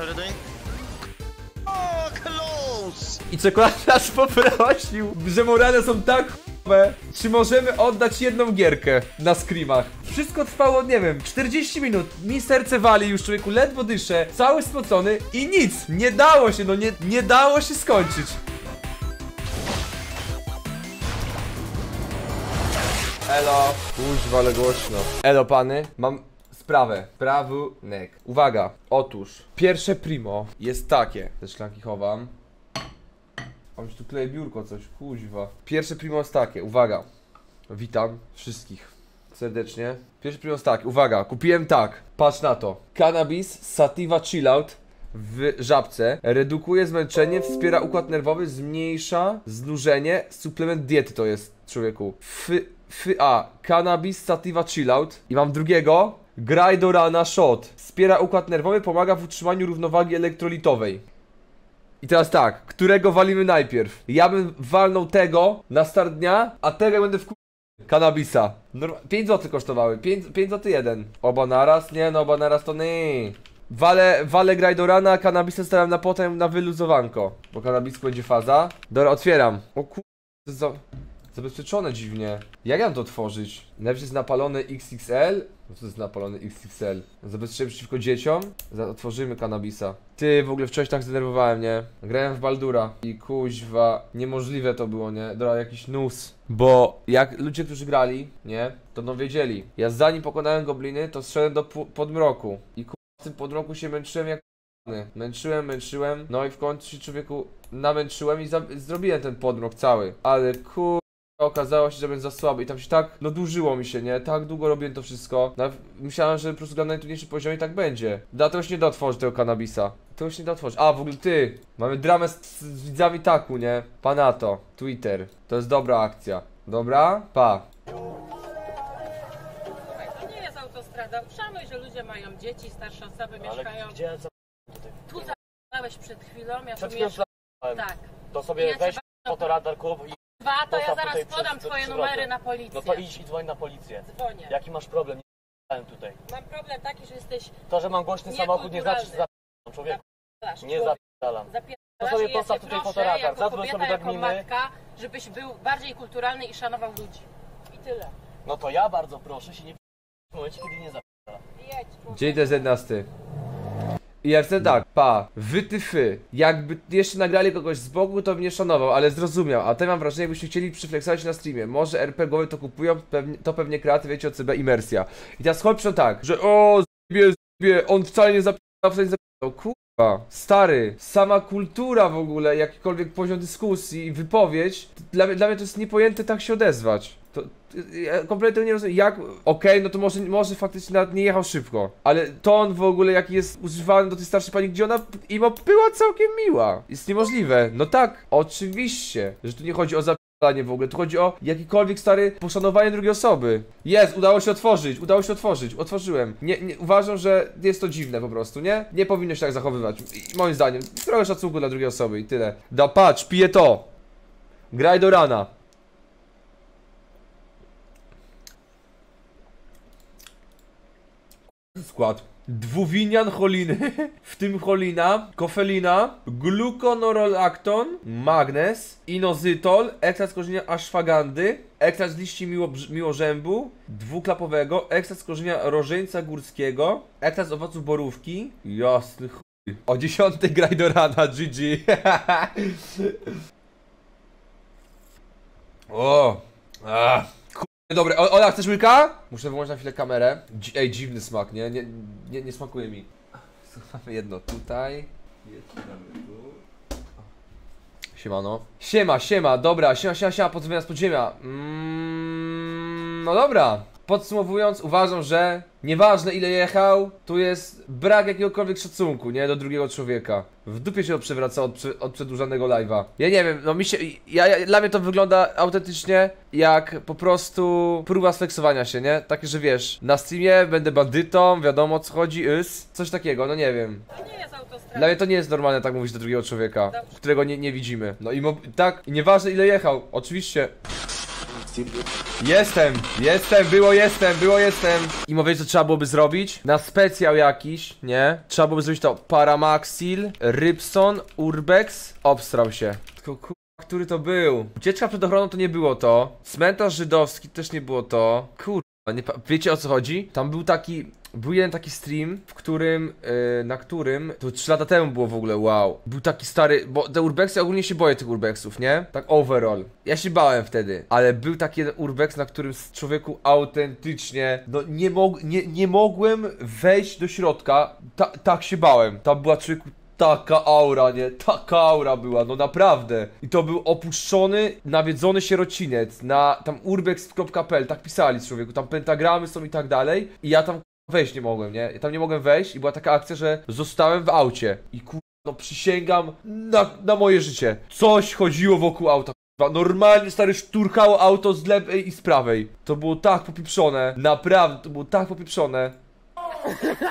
What are you doing? Oh, close! I czekoladkarz poprosił, że morale są tak ch**we, czy możemy oddać jedną gierkę na screamach. Wszystko trwało, nie wiem, 40 minut. Mi serce wali już człowieku, ledwo dyszę, cały spocony i nic. Nie dało się, no nie, nie dało się skończyć. Elo. Kuźwa, ale głośno. Elo pany, mam sprawę. Prawunek. Uwaga, otóż pierwsze primo jest takie. Te szklanki chowam. A mi tu kleje biurko coś, kuźwa. Pierwsze primo jest takie, uwaga. Witam wszystkich serdecznie. Pierwsze primo jest takie, uwaga, kupiłem tak. Patrz na to. Cannabis Sativa Chillout w żabce. Redukuje zmęczenie, wspiera układ nerwowy, zmniejsza znużenie. Suplement diety to jest, człowieku. Fy, fy, a, Cannabis Sativa Chillout. I mam drugiego. Grajdorana Shot. Wspiera układ nerwowy, pomaga w utrzymaniu równowagi elektrolitowej. I teraz tak, którego walimy najpierw? Ja bym walnął tego na start dnia, a tego będę w Kanabisa. Norma 5 zł kosztowały, 5, 5 zł jeden. Oba naraz? Nie no, oba naraz to nie. Wale, wale Grajdorana, kanabisa stawiam na potem na wyluzowanko. Bo kanabisku będzie faza. Dobra, otwieram. O kur... Zabezpieczone dziwnie. Jak ja mam to otworzyć? Najpierw jest napalony XXL. No co to jest napalony XXL? Zabezpieczenie przeciwko dzieciom. Otworzymy kanabisa. Ty, w ogóle wczoraj tak zdenerwowałem, nie? Grałem w Baldura i kuźwa, niemożliwe to było, nie? Dobra, jakiś nus. Bo jak ludzie, którzy grali, nie? To no wiedzieli. Ja zanim pokonałem gobliny, to zszedłem do podmroku. I ku... w tym podmroku się męczyłem jak. Męczyłem, męczyłem. No i w końcu się człowieku namęczyłem i zrobiłem ten podmrok cały. Ale kur... Okazało się, że będę za słaby i tam się tak, no dłużyło mi się, nie? Tak długo robiłem to wszystko. Nawet myślałem, że po prostu gram na najtrudniejszym poziomie i tak będzie. Dlatego już nie da otworzyć tego kanabisa. To już nie da otworzyć. A, w ogóle ty! Mamy dramę z, z widzami taku, nie? Panato, Twitter. To jest dobra akcja. Dobra? Pa. Słuchaj, to nie jest autostrada. Szanuj, że ludzie mają dzieci, starsze osoby mieszkają. Ale gdzie za... Tu zabrałeś przed chwilą, ja tu Przed chwilą mieszkam. Tak. To sobie Ja weź fotoradar kup i... Dwa, to ja zaraz tutaj podam przy- twoje przy numery na policję. No to idź i dzwoń na policję. Dzwonię. Jaki masz problem? Nie zapałem tutaj. Mam problem taki, że jesteś To, że mam głośny samochód nie znaczy, że Niekulturalny. człowieku. Zapierdalasz, Nie. Zapierdalasz To sobie i ja postaw cię tutaj proszę, fotoradar. jako Zadzwoń kobieta, sobie do jako gminy. matka, żebyś był bardziej kulturalny i szanował ludzi. I tyle. No to ja bardzo proszę się nie w momencie, kiedy nie zapierdalam. Jedź. Dzień to jest 11. I ja chcę tak, pa, wy ty fy. Jakby jeszcze nagrali kogoś z boku, to mnie szanował, ale zrozumiał. A teraz mam wrażenie, jakbyście chcieli przyfleksować na streamie. Może RPGowy to kupują, pewnie, to pewnie kreaty, wiecie o CB imersja. I teraz chodź tak, że o, zbie, zbie, on wcale nie zapisał, wcale nie zapisał. Kurwa, stary, sama kultura w ogóle, jakikolwiek poziom dyskusji i wypowiedź, dla, dla mnie to jest niepojęte tak się odezwać. To, ja kompletnie nie rozumiem, jak, okej, no to może, może faktycznie nawet nie jechał szybko, ale ton w ogóle jaki jest używany do tej starszej pani, gdzie ona imo była całkiem miła, jest niemożliwe. No tak, oczywiście, że tu nie chodzi o zapalanie w ogóle, tu chodzi o jakikolwiek stary poszanowanie drugiej osoby. Jest, udało się otworzyć, udało się otworzyć, otworzyłem. Nie, nie, uważam, że jest to dziwne po prostu, nie? Nie powinno się tak zachowywać, I, moim zdaniem. Trochę szacunku dla drugiej osoby i tyle. Da, patrz, piję to. Graj do rana. Skład. Dwuwinian choliny, w tym cholina, kofelina, gluconorolacton, magnes, inozytol, ekstrakt z korzenia ashwagandy, ekstrakt z liści miło, miłożębu, dwuklapowego, ekstrakt z korzenia rożeńca górskiego, ekstrakt z owoców borówki, jasny. O 10 graj do rana, GG. o, a. Dobre, o, Ola, chcesz łyka? Muszę wyłączyć na chwilę kamerę. Dzi ej, dziwny smak, nie? Nie, nie, nie smakuje mi. Mamy jedno tutaj. Siemano. Siema, siema, dobra, siema, siema, siema, podzemienia z podziemia. Mm, no dobra. Podsumowując, uważam, że nieważne ile jechał, tu jest brak jakiegokolwiek szacunku, nie? Do drugiego człowieka. W dupie się przewraca od, od przedłużanego live'a. Ja nie wiem, no mi się, ja, ja, dla mnie to wygląda autentycznie jak po prostu próba sflexowania się, nie? Takie, że wiesz, na streamie będę bandytą, wiadomo o co chodzi, ys, coś takiego, no nie wiem. To nie jest autostrada. Dla mnie to nie jest normalne tak mówić do drugiego człowieka, którego nie, nie widzimy. No i tak, nieważne ile jechał, oczywiście. Jestem, jestem, było jestem, było jestem. I mówię, co trzeba byłoby zrobić? Na specjał jakiś, nie? Trzeba byłoby zrobić to Paramaxil, Rybson, Urbex, obstrał się. Tylko ku... który to był? Ucieczka przed ochroną to nie było to. Cmentarz żydowski też nie było to. Kur... Nie, wiecie o co chodzi? Tam był taki. Był jeden taki stream, w którym, yy, na którym, to 3 lata temu było w ogóle, wow. Był taki stary, bo te urbexy, ogólnie się boję tych urbexów, nie? Tak overall. Ja się bałem wtedy, ale był taki jeden urbex, na którym z człowieku autentycznie, no nie, mog nie, nie mogłem wejść do środka, Ta, tak się bałem. Tam była człowieku Taka aura, nie? Taka aura była, no naprawdę. I to był opuszczony, nawiedzony sierociniec na tam urbex.pl, tak pisali człowieku, tam pentagramy są i tak dalej. I ja tam wejść nie mogłem, nie? Ja tam nie mogłem wejść i była taka akcja, że zostałem w aucie. I kur... no przysięgam na, na moje życie. Coś chodziło wokół auta. Normalnie stary szturchało auto z lewej i z prawej. To było tak popieprzone. Naprawdę, to było tak popieprzone.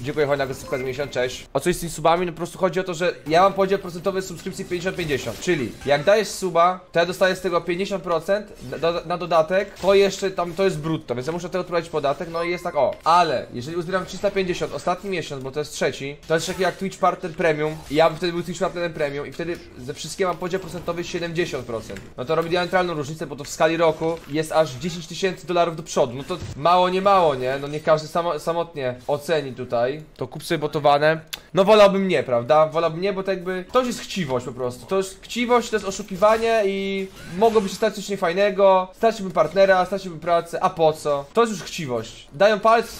Dziękuję Hojna, za miesiąc, cześć. O co jest z tymi subami? No po prostu chodzi o to, że ja mam podział procentowy subskrypcji 50-50, czyli jak dajesz suba, to ja dostaję z tego 50% na, do, na dodatek, to jeszcze tam, to jest brutto, więc ja muszę tego odprowadzić podatek, no i jest tak, o. Ale, jeżeli uzbieram 350 ostatni miesiąc, bo to jest trzeci, to jest taki jak Twitch Partner Premium i ja bym wtedy był Twitch Partnerem Premium i wtedy ze wszystkiego mam podział procentowy 70%. No to robi diametralną różnicę, bo to w skali roku jest aż 10 tysięcy dolarów do przodu, no to mało nie mało, nie? No niech każdy samo, samotnie oceni tutaj. To kup sobie botowane. No wolałbym nie, prawda? Wolałbym nie, bo to jakby, to jest chciwość po prostu. To jest chciwość, to jest oszukiwanie i mogłoby się stać coś niefajnego, stać by partnera, stać by pracę, a po co? To jest już chciwość. Dają palec,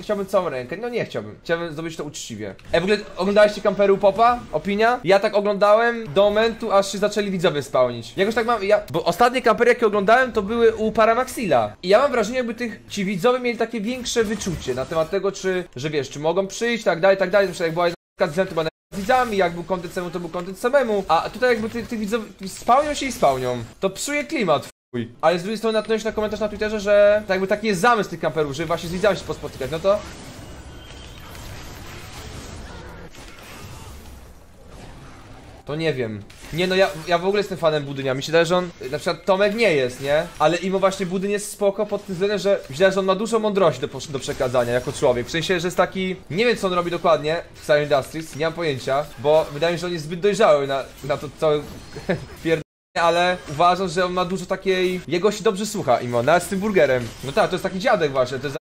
chciałbym całą rękę. No nie chciałbym. Chciałbym zrobić to uczciwie. E, w ogóle oglądaliście kamperu Popa? Opinia? Ja tak oglądałem do momentu, aż się zaczęli widzowie spełnić. Jakoś tak mam, ja, bo ostatnie kampery jakie oglądałem to były u Paramaxila. I ja mam wrażenie jakby tych, ci widzowie mieli takie większe wyczucie na temat tego, czy, że wiesz, czy mogą przyjść, tak dalej, tak dalej. Zresztą jak była z to była z widzami, jak był kontent samemu, to był kontent samemu. A tutaj jakby tych, tych widzów spełnią się i spełnią. To psuje klimat. Chuj. Ale z drugiej strony natknąłem się na komentarz na Twitterze, że tak jakby taki jest zamysł tych kamperów, żeby właśnie z widzami się pospotykać, no to... To nie wiem. Nie no, ja, ja w ogóle jestem fanem Budynia. Mi się wydaje, że on, na przykład Tomek nie jest, nie? Ale imo właśnie Budyn jest spoko pod tym względem, że myślę, że on ma dużo mądrości do, do przekazania jako człowiek. W sensie, że jest taki, nie wiem co on robi dokładnie w Star Industries, nie mam pojęcia, bo wydaje mi się, że on jest zbyt dojrzały na, na to całe pierd... Ale uważam, że on ma dużo takiej... Jego się dobrze słucha, Imo, nawet z tym burgerem. No tak, to jest taki dziadek właśnie, to jest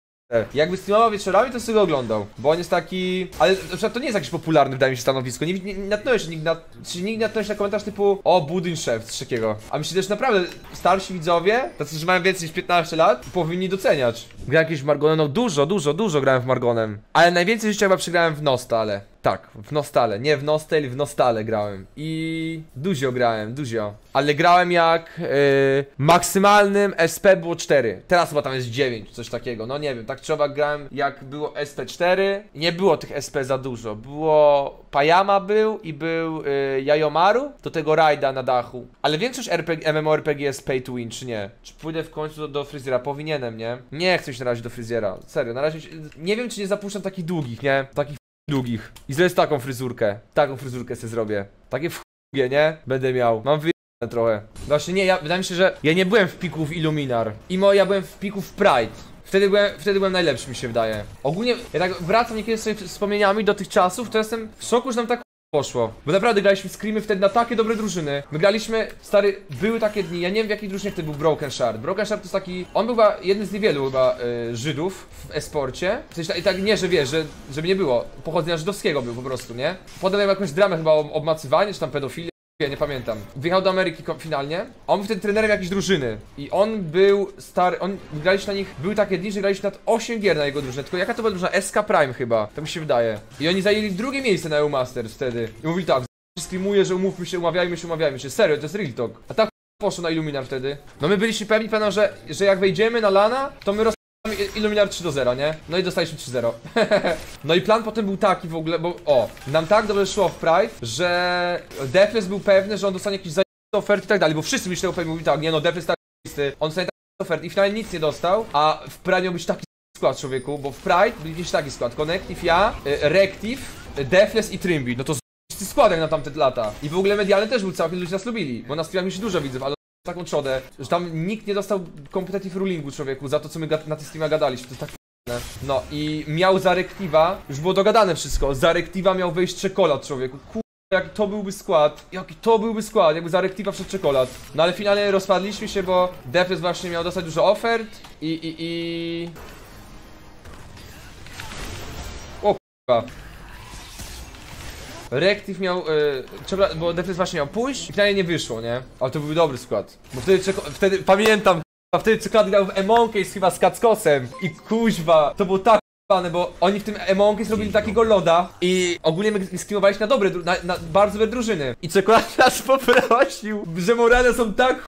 jakby streamował wieczorami, to sobie go oglądał. Bo on jest taki. Ale na to nie jest jakieś popularne, wydaje mi się, stanowisko. Nie, nie, nie natknąłeś nigdy na. Czy nigdy natknąłeś na komentarz typu O, Budyn szef, coś takiego. A myślę też naprawdę starsi widzowie, tacy, że mają więcej niż 15 lat, powinni doceniać. Grałem jakieś w Margonem, no dużo, dużo, dużo grałem w Margonem. Ale najwięcej życia chyba przegrałem w Nostale. Tak, w Nostale. Nie w Nostale, w Nostale grałem. I dużo grałem, dużo. Ale grałem jak yy, maksymalnym SP było 4. Teraz chyba tam jest 9, coś takiego. No nie wiem, tak trzeba grałem jak było SP4. Nie było tych SP za dużo. Było Pajama był i był yy, Jajomaru do tego rajda na dachu. Ale większość RPG, MMORPG jest pay to win, czy nie? Czy pójdę w końcu do, do fryzjera? Powinienem, nie? Nie chcę iść na razie do fryzjera. Serio, na razie się- nie wiem czy nie zapuszczam takich długich, nie? Takich długich. I zrobię taką fryzurkę. Taką fryzurkę sobie zrobię. Takie w chuje, nie? Będę miał. Mam wyjebane trochę. Właśnie nie, ja, wydaje mi się, że ja nie byłem w piku w Illuminar. Imo, ja byłem w piku w Pride. Wtedy byłem, wtedy byłem najlepszy, mi się wydaje. Ogólnie, ja tak wracam niekiedy sobie wspomnieniami do tych czasów, to jestem w szoku, że nam tak poszło. Bo naprawdę graliśmy screamy wtedy na takie dobre drużyny. My graliśmy, stary, były takie dni, ja nie wiem w jakiej drużynie wtedy był Broken Shard. Broken Shard to jest taki, on był chyba jeden z niewielu chyba y, Żydów w esporcie. W sensie, i tak nie, że wiesz, że, żeby nie było, pochodzenia żydowskiego był po prostu, nie? Miał jakąś dramę chyba o obmacywanie, czy tam pedofilię. Ja nie pamiętam. Wyjechał do Ameryki finalnie. On był wtedy trenerem jakiejś drużyny. I on był stary. On graliśmy na nich. Były takie dni, że graliśmy nad 8 gier na jego drużynę. Tylko jaka to była drużyna? SK Prime chyba. To mi się wydaje. I oni zajęli drugie miejsce na EU Masters wtedy. I mówili tak, streamuje, że umówmy się, umawiajmy się, umawiajmy się. Serio, to jest real talk. A tak poszło na Illuminar wtedy. No my byliśmy pewni, pewno, że, że jak wejdziemy na lana, to my roz... Illuminar 3 do 0, nie? No i dostaliśmy 3-0. no i plan potem był taki w ogóle, bo o, nam tak dobrze szło w Pride, że Defles był pewny, że on dostanie jakieś oferty i tak dalej, bo wszyscy myśleli pewnie mówili tak, nie no, Defles tak on dostanie takie oferty i finalnie nic nie dostał, a w Pride miał być taki skład człowieku, bo w Pride był gdzieś taki skład, Connective, ja, y, Rective, Defles i Trimby, no to z składek na tamte lata. I w ogóle medialny też był całkiem, ludzie nas lubili, bo na streamach już dużo widzów, ale taką trzodę, że tam nikt nie dostał competitive rulingu człowieku za to, co my na streamach gadaliśmy, to jest tak. No i miał za Rektiva, już było dogadane wszystko, za Rektiva miał wejść czekolad człowieku, Kur... Jak to byłby skład, jaki to byłby skład, jakby za Rektiva wszedł czekolad. No ale finalnie rozpadliśmy się, bo Defles właśnie miał dostać dużo ofert i i i... O k***a. Rective miał, yy, bo Defles właśnie miał pójść i finalnie nie wyszło, nie? Ale to był dobry skład. Bo wtedy, wtedy pamiętam, a wtedy czekolady grał w Among Us chyba z Kackosem i kuźwa, to było tak p***ane, bo oni w tym Among Us robili takiego loda i ogólnie my skrimowaliśmy na dobre, na, na bardzo dobre drużyny. I czekolad nas poprosił, że morale są tak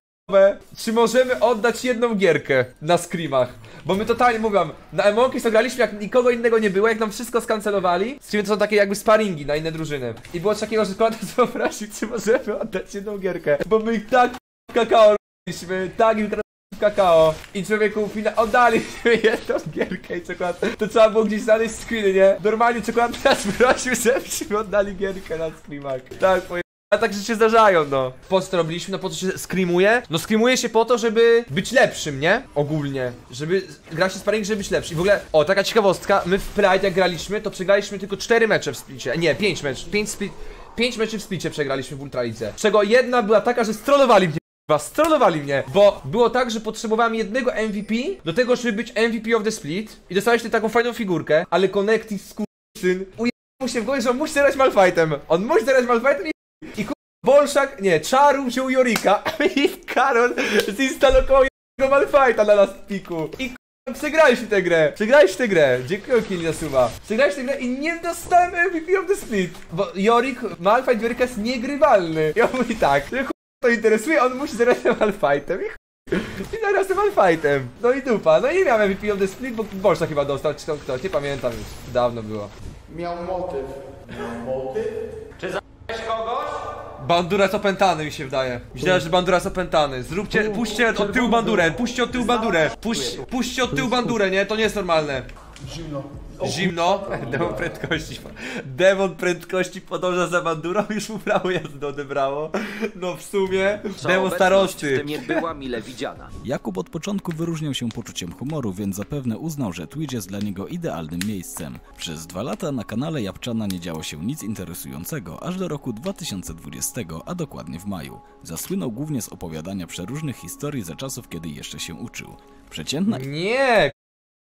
czy możemy oddać jedną gierkę na screamach. Bo my totalnie, mówię wam, na Us to graliśmy jak nikogo innego nie było, jak nam wszystko skancelowali. Streamy to są takie jakby sparingi na inne drużyny. I było takiego, że skład nas poprosił, czy możemy oddać jedną gierkę. Bo my ich tak kakao robiliśmy, tak im kakao. I człowieku fina oddaliśmy jedną gierkę i czekolad. To trzeba było gdzieś znaleźć screeny, nie? Normalnie czekolad nas prosił, żebyśmy oddali gierkę na screamach. Tak, poje... A tak rzeczy zdarzają, no. Po co to robiliśmy? No po co się screamuje? No screamuje się po to, żeby być lepszym, nie? Ogólnie. Żeby grać się sparring, żeby być lepszy. I w ogóle, o, taka ciekawostka, my w Pride jak graliśmy, to przegraliśmy tylko 4 mecze w splicie. Nie, 5 mecz, 5 split... 5 meczy w splicie przegraliśmy w Ultralidze. Z czego jedna była taka, że strollowali mnie. Kurwa, Strollowali mnie, bo było tak, że potrzebowałem jednego MVP do tego, żeby być MVP of the split i dostałeś taką fajną figurkę, ale Connective syn ujebał mu się w głowie, że on musi zagrać Malfightem. On musi zagrać Malfightem i i ku... Bolszak, nie, Czaru wziął Jorika i Karol zinstalował jego Malfighta na last piku. I ku... przegraliśmy tę grę, przegraliśmy tę grę. Dziękuję Kili za suba. Przegraliśmy tę grę i nie dostałem MVP of the split. Bo Jorik, Malfight Jorika jest niegrywalny. Ja mówię tak, że ku... to interesuje, on musi zagrać tym Malfightem. I chu- i zaraz tym Malfightem. No i dupa. No i nie miałem MVP of the split, bo Bolszak chyba dostał, czy tam ktoś, nie pamiętam już. Dawno było. Miał motyw. Miał motyw? Bandura jest opętany mi się wydaje. Myślałem, że Bandura jest opętany. Zróbcie, puśćcie od tyłu bandurę, puśćcie od tyłu bandurę. Puść, puśćcie od tyłu bandurę, nie? To nie jest normalne. Zimno. Zimno. Demon prędkości. Demon prędkości podąża za bandurą, już mu prawo jazdy odebrało. No w sumie. Demon starosty. tym nie była mile widziana. Jakub od początku wyróżniał się poczuciem humoru, więc zapewne uznał, że Twitch jest dla niego idealnym miejscem. Przez dwa lata na kanale Japczana nie działo się nic interesującego, aż do roku 2020, a dokładnie w maju. Zasłynął głównie z opowiadania przeróżnych historii za czasów, kiedy jeszcze się uczył. Przeciętna Nie.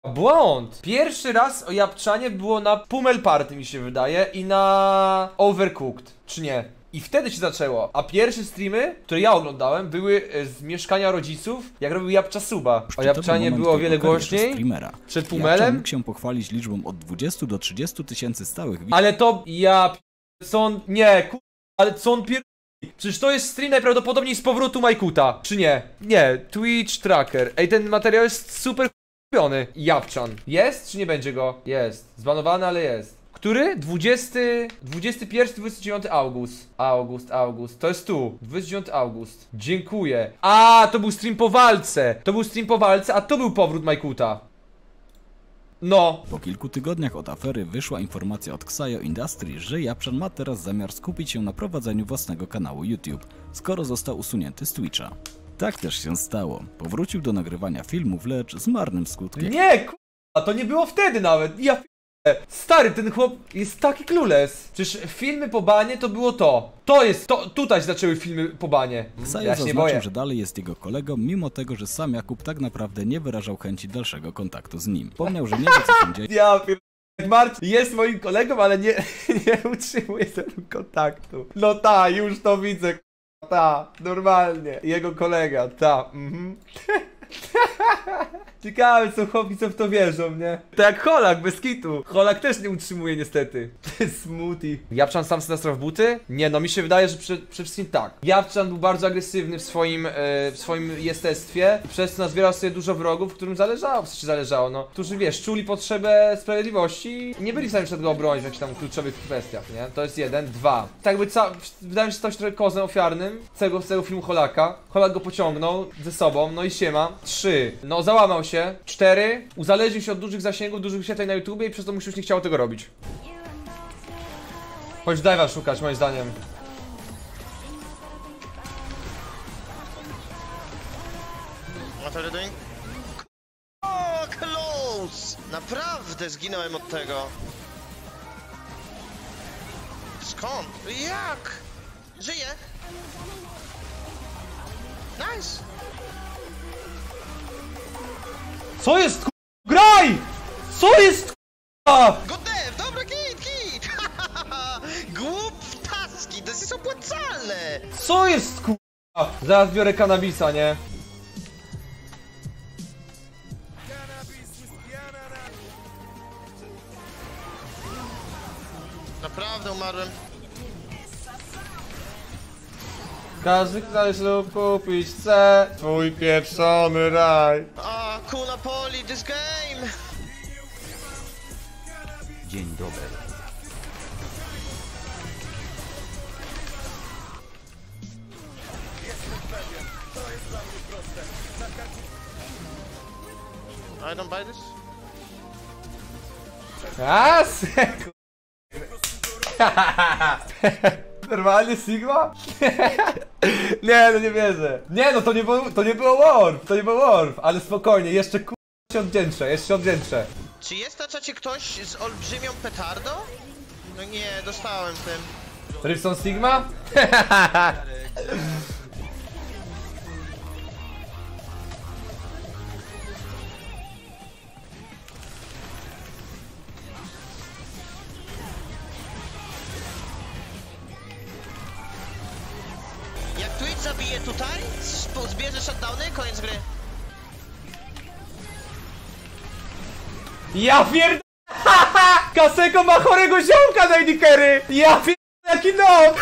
Błąd! Pierwszy raz o Japczanie było na Pummel Party mi się wydaje i na Overcooked, czy nie? I wtedy się zaczęło. A pierwsze streamy, które ja oglądałem, były e, z mieszkania rodziców, jak robił Japcza Suba. O Japczanie było o wiele głośniej. Przed Pummelem. mógł się pochwalić liczbą od 20 do 30 tysięcy stałych widzów. Ale to ja co on. Nie, ku... ale co on pier... Przecież to jest stream najprawdopodobniej z powrotu Majkuta, czy nie? Nie, Twitch Tracker. Ej, ten materiał jest super kupiony. Japczan. Jest, czy nie będzie go? Jest. Zbanowany, ale jest. Który? 20... 21, 29 august. August, august. To jest tu. 29 august. Dziękuję. A, to był stream po walce. To był stream po walce, a to był powrót Majkuta. No. Po kilku tygodniach od afery wyszła informacja od Xayo Industries, że Japczan ma teraz zamiar skupić się na prowadzeniu własnego kanału YouTube, skoro został usunięty z Twitcha. Tak też się stało. Powrócił do nagrywania filmów, lecz z marnym skutkiem. Nie, k***a, to nie było wtedy nawet. Ja Stary, ten chłop jest taki clueless. Przecież filmy po banie to było to. To jest, to, tutaj się zaczęły filmy po banie. Xayo Ja się zaznaczył, boję. że dalej jest jego kolegą, mimo tego, że sam Jakub tak naprawdę nie wyrażał chęci dalszego kontaktu z nim. Pomniał, że nie wie co się dzieje Ja pier... Marcin jest moim kolegą, ale nie, nie utrzymuje ze mną kontaktu. No ta, już to widzę, ta, normalnie. Jego kolega, ta, mhm. Ciekawe co chłopi co w to wierzą, nie? To jak Holak, bez kitu. Holak też nie utrzymuje niestety. Smoothie. Japczan sam sobie nastrał w buty? Nie, no mi się wydaje, że prze, przede wszystkim tak. Japczan był bardzo agresywny w swoim, e, w swoim jestestwie przez to nazbierał sobie dużo wrogów, którym zależało, w sensie zależało, no. Którzy, wiesz, czuli potrzebę sprawiedliwości i nie byli w stanie się tego obronić w jakichś tam kluczowych kwestiach, nie? To jest jeden. Dwa. Tak ca... wydaje mi się, że stał trochę kozem ofiarnym całego, całego filmu Holaka. Holak go pociągnął ze sobą, no i siema. Trzy. No załamał się. Cztery. Uzależnił się od dużych zasięgów, dużych wyświetleń na YouTubie i przez to mu się już nie chciało tego robić. Chodź dive'a szukać, moim zdaniem. What are you doing? O, close! Naprawdę zginąłem od tego. Skąd? Jak? Żyję. Nice. Co jest ku... Graj! Co jest ku... Good dev, dobra, git, git! Głuptaski, to jest opłacalne! Co jest ku... Zaraz biorę kanabisa, nie? Naprawdę umarłem. Każdy ktoś lub kupić chce Twój pieprzony raj A, Kuna Poli, this game! Dzień dobry. I don't buy this. A, seku. Normalnie Sigma? nie, no nie wierzę. Nie, no to nie było, to nie było Warp, to nie było Warp, ale spokojnie, jeszcze ku... się odwdzięczę, jeszcze się odwdzięczę. Czy jest na czacie ktoś z olbrzymią petardą? No nie, dostałem tym. Rybson Sigma? Zabije tutaj, zbierze shutdowny, koniec gry. Ja pierd... Kaseko ma chorego ziomka na Edikery! Ja pierd... jaki noob!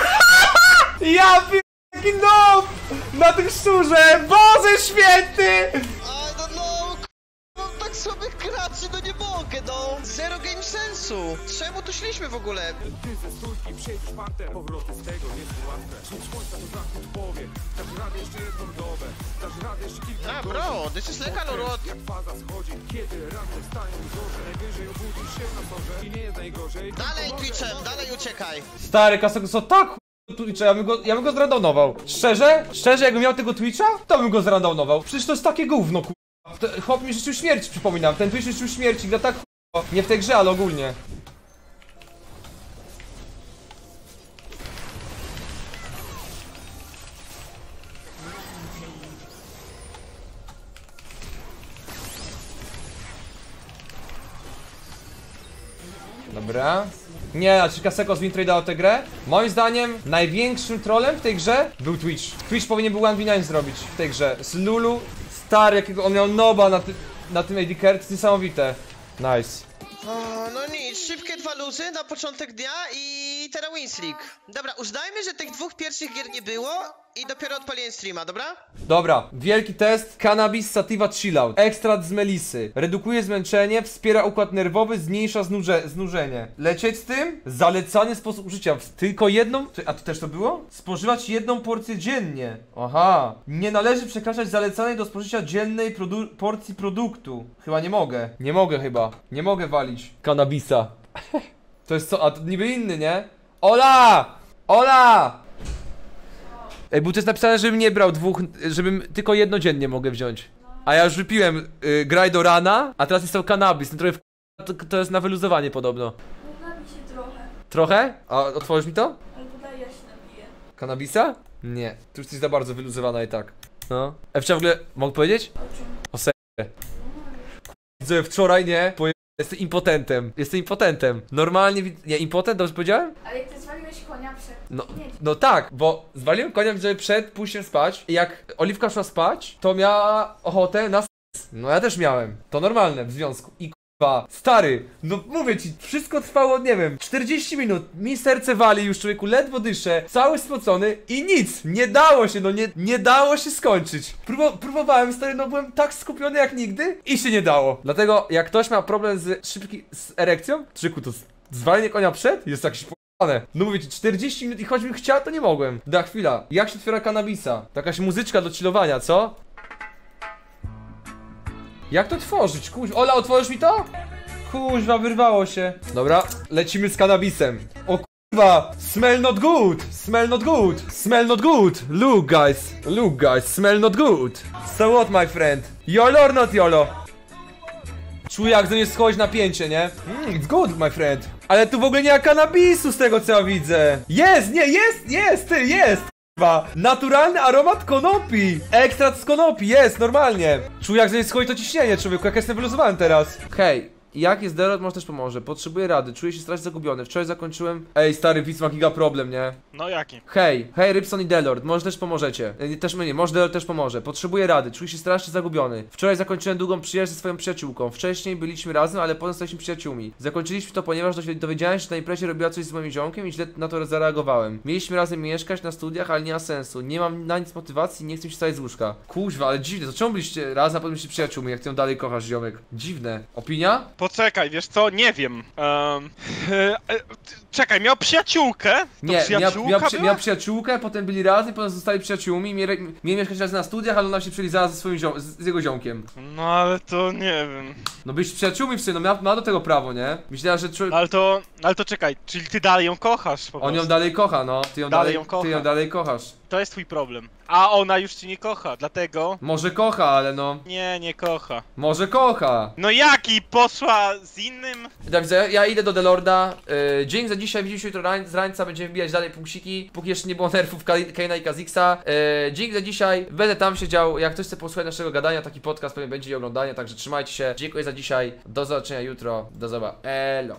ja pierd... jaki noob! Na tym szczurze! Boże święty! Graczy, no nie mogę, no. Zero game sensu. Czemu tu szliśmy w ogóle? A, bro, this is legal or what? Dalej Twitchem, dalej uciekaj. Stary, Kaseko są tak ch- Twitcha, ja bym go, ja bym go zrandomował. Szczerze? Szczerze, jakbym miał tego Twitcha, to bym go zrandomował. Przecież to jest takie gówno, ku... To- Chłop mi życzył śmierci, przypominam. Ten Twitch życzył śmierci, gra tak Nie w tej grze, ale ogólnie. Dobra. Nie, a czy Kaseko zwintrade'ał tę grę? Moim zdaniem największym trolem w tej grze był Twitch. Twitch powinien był 1v9 zrobić w tej grze. Z Lulu, stary, jakiego on miał noba na, ty, na tym AD to jest niesamowite. Nice. O, no nic, szybkie dwa luzy na początek dnia i teraz wins league. Dobra, uznajmy, że tych dwóch pierwszych gier nie było i dopiero odpaliłem streama, dobra? Dobra, wielki test. Cannabis Sativa Chillout. Ekstrakt z melisy. Redukuje zmęczenie, wspiera układ nerwowy, zmniejsza znuże, znużenie. Lecieć z tym? Zalecany sposób użycia. Tylko jedną... A to też to było? Spożywać jedną porcję dziennie. Aha. Nie należy przekraczać zalecanej do spożycia dziennej produ porcji produktu. Chyba nie mogę. Nie mogę chyba. Nie mogę walić. Cannabisa. to jest co? A to niby inny, nie? Ola! Ola! Ej, bo to jest napisane, żebym nie brał dwóch, żebym tylko jedno dziennie mogę wziąć. A ja już wypiłem y, graj do rana, a teraz jest to kanabis, no trochę w... to, to jest na wyluzowanie podobno. Uda mi się trochę, Trochę? A otworzysz mi to? ale podaję ja się napiję. Kanabisa? Nie, tu już jest za bardzo wyluzowana i tak. No. Ewcia w ogóle, mogę powiedzieć? O czym? O se... Widzę wczoraj, nie? Poje... Jestem impotentem. Jestem impotentem. Normalnie. Nie, impotent, dobrze powiedziałem? Ale jak ty zwaliłeś konia przed... No, no tak, bo zwaliłem konia widzowie przed pójściem spać i jak Oliwka szła spać, to miała ochotę na. No ja też miałem. To normalne w związku. I kurwa, stary, no mówię ci, wszystko trwało, nie wiem, 40 minut. Mi serce wali już człowieku, ledwo dyszę, cały spocony i nic, nie dało się, no nie, nie dało się skończyć. Próbo, próbowałem, stary, no byłem tak skupiony jak nigdy i się nie dało. Dlatego jak ktoś ma problem z szybki, z erekcją, czyku to zwalenie konia przed jest jakiś. No mówię ci, 40 minut i choćbym chciał, to nie mogłem. Da chwila. Jak się otwiera kanabisa? To jakaś muzyczka do chillowania, co? Jak to tworzyć? Kuźwa. Ola, otworzysz mi to? Kuźwa, wyrwało się. Dobra, lecimy z kanabisem. O Kurwa, smell not good, smell not good, smell not good. Look guys, look guys, smell not good. So what my friend? YOLO or not YOLO? Czuję jak to nie schodzi napięcie, nie? Mm, it's good my friend. Ale tu w ogóle nie ma kanabisu z tego co ja widzę. Jest, nie, jest, jest, ty, jest. Kurwa. Naturalny aromat konopi! Ekstrakt z konopi, jest, normalnie! Czuję jak z niej schodzi to ciśnienie, człowieku, jak jestem wyluzowany teraz. Hej, jak jest Derot, może też pomoże. Potrzebuję rady, czuję się strasznie zagubiony. Wczoraj zakończyłem... Ej, stary, widz ma giga problem, nie? No jaki? Hej, hej Rybson i Delord, może też pomożecie. E, Też mnie, może Delord też pomoże. Potrzebuję rady, czuję się strasznie zagubiony. Wczoraj zakończyłem długą przyjaźń ze swoją przyjaciółką. Wcześniej byliśmy razem, ale potem staliśmy przyjaciółmi. Zakończyliśmy to, ponieważ dowi- dowiedziałem się, że na imprezie robiła coś z moim ziomkiem i źle na to zareagowałem. Mieliśmy razem mieszkać na studiach, ale nie ma sensu. Nie mam na nic motywacji, nie chcę się wstać z łóżka. Kuźwa, ale dziwne, to czemu byliście razem, a potem byliście przyjaciółmi, jak ty ją dalej kochasz, ziomek? Dziwne. Opinia? Poczekaj, wiesz co, nie wiem. Um, e, e, czekaj, miał przyjaciółkę? To Nie, miał, przyjaciółka miał, przy, była? miał przyjaciółkę, potem byli razem, potem zostali przyjaciółmi, mieli, mieli mieszkać razem na studiach, ale ona się przelizała ze swoim ziom, z, z jego ziomkiem. No ale to nie wiem. No byś przyjaciółmi w sumie, no ma, ma do tego prawo, nie? Myślałem, że człowiek... Ale to, ale to czekaj, czyli ty dalej ją kochasz po On ją dalej kocha, no. Ty ją Dalej dalej, ją kocha. Ty ją dalej kochasz. To jest twój problem. A ona już cię nie kocha, dlatego... Może kocha, ale no... Nie, nie kocha. Może kocha. No jaki? Poszła z innym? Dobrze, ja, ja idę do Delorda. Yy, dzięki za dzisiaj, widzimy się jutro rań, z rańca, będziemy wbijać dalej punksiki, póki jeszcze nie było nerfów Kaina i Kazixa. Yy, dzięki za dzisiaj, będę tam siedział, jak ktoś chce posłuchać naszego gadania, taki podcast pewnie będzie i oglądanie, także trzymajcie się. Dziękuję za dzisiaj, do zobaczenia jutro, do zobaczenia, elo.